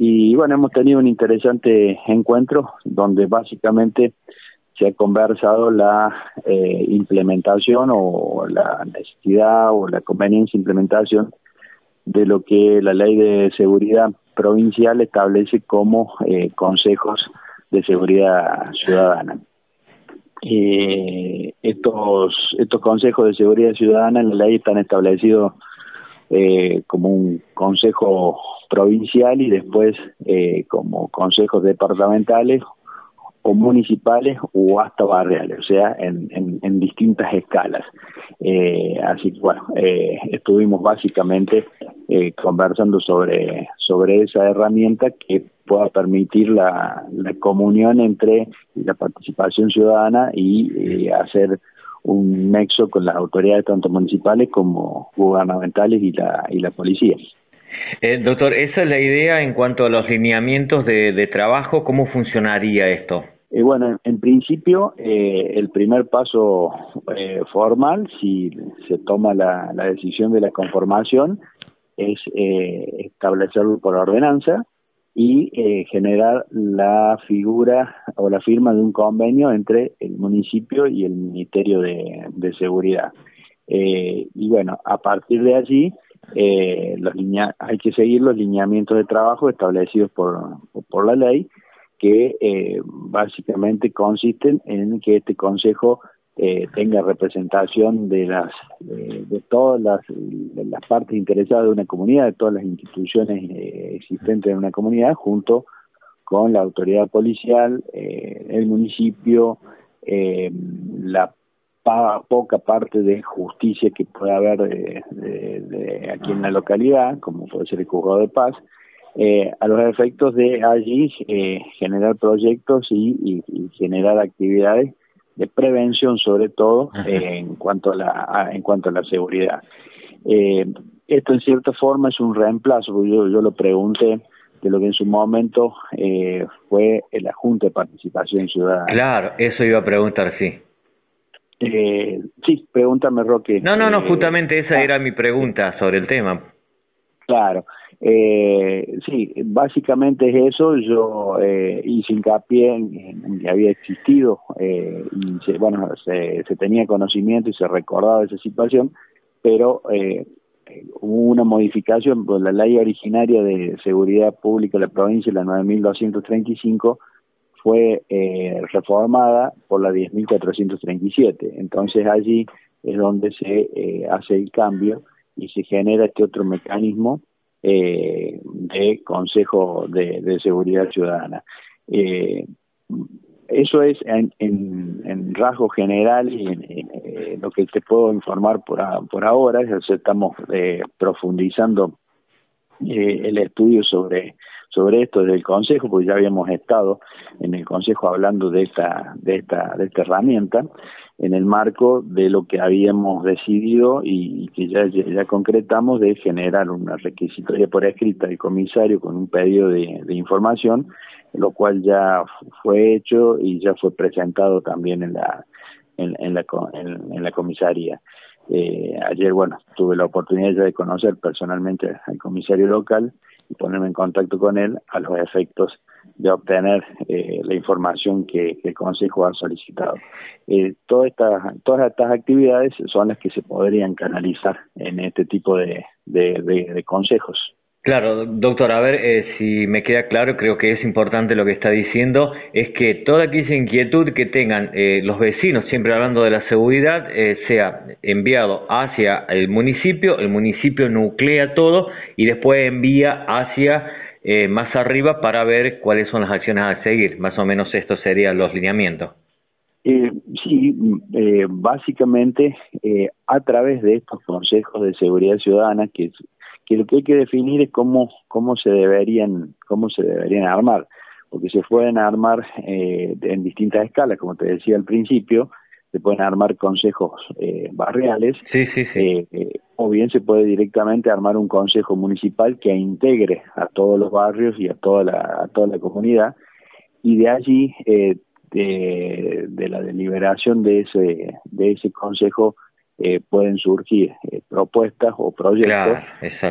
Y bueno, hemos tenido un interesante encuentro donde básicamente se ha conversado la eh, implementación o la necesidad o la conveniencia implementación de lo que la ley de seguridad provincial establece como eh, consejos de seguridad ciudadana. Eh, estos, estos consejos de seguridad ciudadana en la ley están establecidos eh, como un consejo provincial y después eh, como consejos departamentales o municipales o hasta barriales, o sea, en, en, distintas escalas. Eh, así que bueno, eh, estuvimos básicamente eh, conversando sobre, sobre esa herramienta que pueda permitir la, la comunión entre la participación ciudadana y hacer un nexo con las autoridades tanto municipales como gubernamentales y la, y la policía. Eh, doctor, esa es la idea en cuanto a los lineamientos de, trabajo, ¿cómo funcionaría esto? Eh, bueno, en, principio, eh, el primer paso eh, formal, si se toma la, la, decisión de la conformación, es establecerlo por ordenanza y generar la figura o la firma de un convenio entre el municipio y el Ministerio de, de Seguridad. y bueno, a partir de allí, eh, hay que seguir los lineamientos de trabajo establecidos por, por la ley, que eh, básicamente consisten en que este consejo eh, tenga representación de las de todas las, las partes interesadas de una comunidad, de todas las instituciones eh, existentes en una comunidad, junto con la autoridad policial, eh, el municipio, la poca parte de justicia que puede haber de, aquí en la localidad, como puede ser el juzgado de paz, eh, a los efectos de allí eh, generar proyectos y, generar actividades de prevención sobre todo en cuanto a la en cuanto a la seguridad eh, esto en cierta forma es un reemplazo porque yo, yo lo pregunté de lo que en su momento fue la Junta de Participación Ciudadana. Claro, eso iba a preguntar, sí. Eh, sí, pregúntame, Roque. No, no, no, eh, justamente esa ah. era mi pregunta sobre el tema. Claro, eh, sí, básicamente es eso. Yo eh, hice hincapié en, que había existido eh, y se, bueno, se, se, tenía conocimiento y se recordaba esa situación, pero eh, hubo una modificación por la ley originaria de seguridad pública de la provincia, la 9235 fue eh, reformada por la 10.437. Entonces allí es donde se eh, hace el cambio y se genera este otro mecanismo eh, de Consejo de, Seguridad Ciudadana. eso es en, en, rasgo general y en, lo que te puedo informar por, por ahora. estamos profundizando el estudio sobre sobre esto del Consejo, porque ya habíamos estado en el Consejo hablando de esta, de esta, de esta herramienta, en el marco de lo que habíamos decidido y, que ya, ya concretamos de generar una requisitoria por escrita del comisario con un pedido de, información, lo cual ya fue hecho y ya fue presentado también en la, en, la, en, la comisaría. Eh, ayer, bueno, tuve la oportunidad ya de conocer personalmente al comisario local y ponerme en contacto con él a los efectos de obtener eh, la información que, el Consejo ha solicitado. Eh, todas, estas, todas estas actividades son las que se podrían canalizar en este tipo de, de consejos. Claro, doctor, a ver eh, si me queda claro, creo que es importante lo que está diciendo, es que toda aquella inquietud que tengan los vecinos, siempre hablando de la seguridad, sea enviado hacia el municipio, el municipio nuclea todo y después envía hacia más arriba para ver cuáles son las acciones a seguir. Más o menos estos serían los lineamientos. sí, básicamente a través de estos consejos de seguridad ciudadana que que lo que hay que definir es cómo, cómo se deberían, cómo se deberían armar, porque se pueden armar eh, en distintas escalas, como te decía al principio, se pueden armar consejos eh, barriales, sí, sí, sí. Eh, o bien se puede directamente armar un consejo municipal que integre a todos los barrios y a toda la, a toda la comunidad, y de allí, de, de, la deliberación de ese, de ese consejo, eh, pueden surgir eh, propuestas o proyectos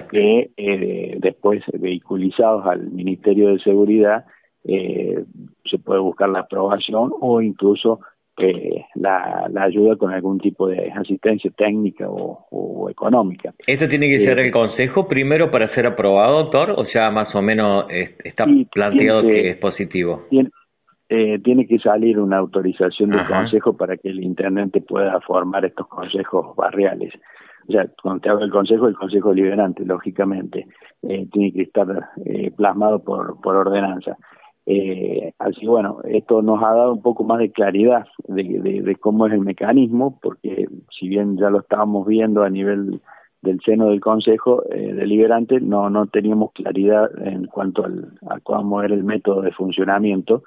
que eh, después vehiculizados al Ministerio de Seguridad se puede buscar la aprobación o incluso la, ayuda con algún tipo de asistencia técnica o, económica. ¿Eso tiene que ser el Consejo primero para ser aprobado, doctor? O sea, más o menos está planteado que, es positivo. Eh, tiene que salir una autorización del consejo para que el intendente pueda formar estos consejos barriales. O sea, cuando te hablo del consejo, el consejo liberante, lógicamente, eh, tiene que estar eh, plasmado por, por ordenanza. Eh, así bueno, esto nos ha dado un poco más de claridad de, de, cómo es el mecanismo, porque si bien ya lo estábamos viendo a nivel del seno del Consejo eh, Deliberante, no, no teníamos claridad en cuanto al, a cómo era el método de funcionamiento.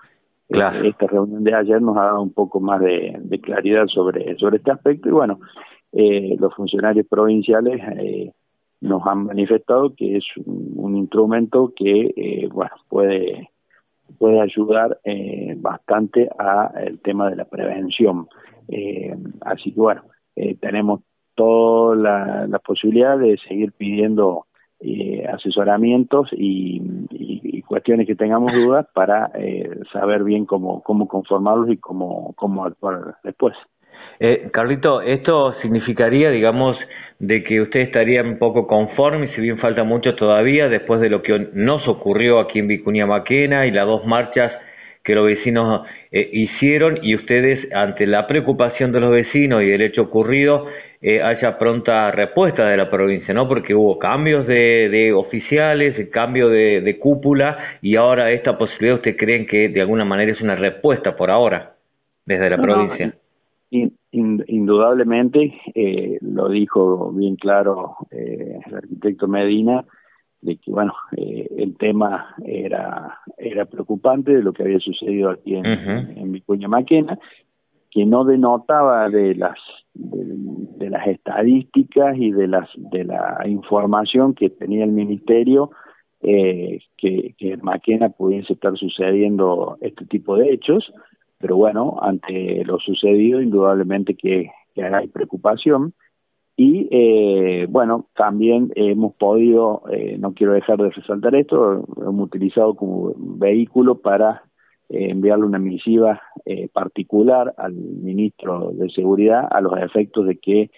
Esta reunión de ayer nos ha dado un poco más de, claridad sobre, sobre este aspecto y bueno, eh, los funcionarios provinciales eh, nos han manifestado que es un, instrumento que eh, bueno puede puede ayudar bastante a el tema de la prevención así que bueno tenemos toda la, la posibilidad de seguir pidiendo eh, asesoramientos y, cuestiones que tengamos dudas para eh, saber bien cómo, cómo conformarlos y cómo, cómo actuar después. Eh, Carlito, esto significaría, digamos, de que usted estaría un poco conforme, si bien falta mucho todavía, después de lo que nos ocurrió aquí en Vicuña Maquena y las dos marchas que los vecinos eh, hicieron y ustedes, ante la preocupación de los vecinos y el hecho ocurrido, eh, haya pronta respuesta de la provincia, ¿no? Porque hubo cambios de, de oficiales, cambio de, de, cúpula y ahora esta posibilidad, ¿usted creen que de alguna manera es una respuesta por ahora desde la provincia? Indudablemente, eh, lo dijo bien claro eh, el arquitecto Medina, de que bueno eh, el tema era era preocupante de lo que había sucedido aquí en, en Vicuña Maquena que no denotaba de las de, las estadísticas y de las de la información que tenía el ministerio eh, que, que en Maquena pudiese estar sucediendo este tipo de hechos pero bueno ante lo sucedido indudablemente que, que hay preocupación. Y eh, bueno, también hemos podido, eh, no quiero dejar de resaltar esto, hemos utilizado como vehículo para eh, enviarle una misiva eh, particular al ministro de Seguridad a los efectos de que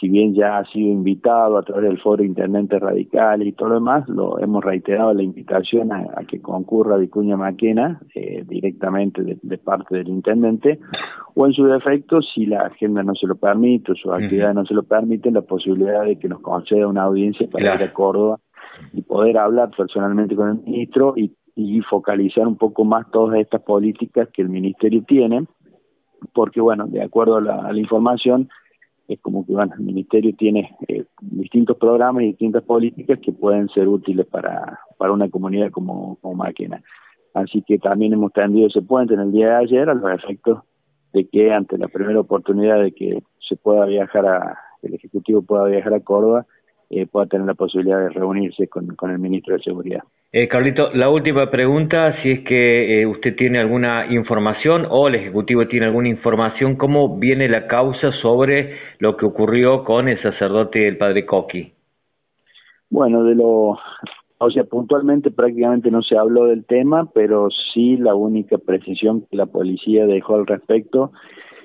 si bien ya ha sido invitado a través del foro Intendente Radical y todo lo demás, lo hemos reiterado la invitación a, que concurra Vicuña Maquena eh, directamente de, parte del Intendente, o en su defecto, si la agenda no se lo permite o su actividad no se lo permite, la posibilidad de que nos conceda una audiencia para ir a Córdoba y poder hablar personalmente con el ministro y y focalizar un poco más todas estas políticas que el ministerio tiene, porque bueno, de acuerdo a la, información, es como que bueno, el ministerio tiene eh, distintos programas y distintas políticas que pueden ser útiles para, para una comunidad como, como Máquina. Así que también hemos tendido ese puente en el día de ayer a los efectos de que ante la primera oportunidad de que se pueda viajar a, el Ejecutivo pueda viajar a Córdoba, eh, pueda tener la posibilidad de reunirse con, con el ministro de Seguridad. Eh, Carlito, la última pregunta, si es que eh, usted tiene alguna información o el Ejecutivo tiene alguna información, ¿cómo viene la causa sobre lo que ocurrió con el sacerdote el padre Coqui? Bueno, de lo, o sea, puntualmente prácticamente no se habló del tema, pero sí la única precisión que la policía dejó al respecto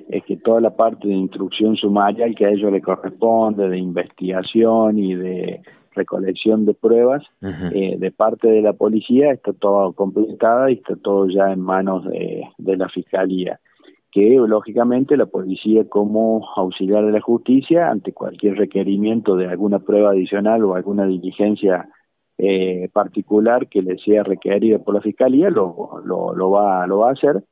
es que toda la parte de instrucción sumaria que a ellos le corresponde, de investigación y de recolección de pruebas eh, de parte de la policía está todo completada y está todo ya en manos de, la fiscalía que lógicamente la policía como auxiliar de la justicia ante cualquier requerimiento de alguna prueba adicional o alguna diligencia eh, particular que le sea requerida por la fiscalía lo, lo, va lo va a hacer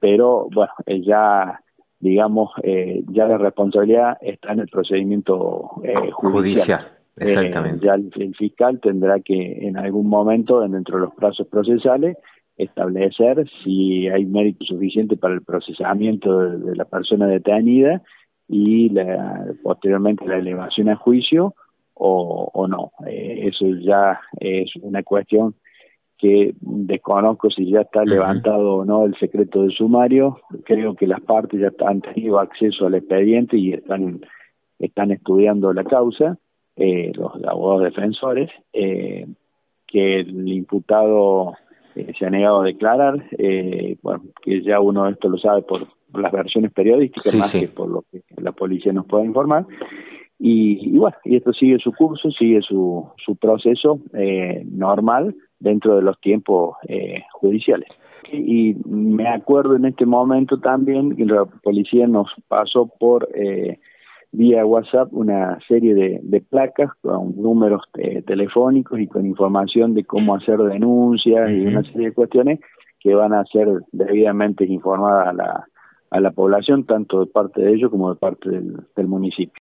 pero bueno ya digamos eh, ya la responsabilidad está en el procedimiento judicial. Eh, ya el, fiscal tendrá que en algún momento, dentro de los plazos procesales, establecer si hay mérito suficiente para el procesamiento de, la persona detenida y la, posteriormente la elevación a juicio o, o no. Eh, eso ya es una cuestión que desconozco si ya está levantado o no el secreto del sumario. Creo que las partes ya han tenido acceso al expediente y están están estudiando la causa, eh, los abogados defensores, eh, que el imputado eh, se ha negado a declarar, bueno, que ya uno esto lo sabe por las versiones periodísticas, más que por lo que la policía nos puede informar. Y, bueno, y esto sigue su curso, sigue su, su proceso normal dentro de los tiempos judiciales. Y me acuerdo en este momento también que la policía nos pasó por eh, vía WhatsApp una serie de, placas con números eh, telefónicos y con información de cómo hacer denuncias y una serie de cuestiones que van a ser debidamente informadas a la, a la población, tanto de parte de ellos como de parte del municipio.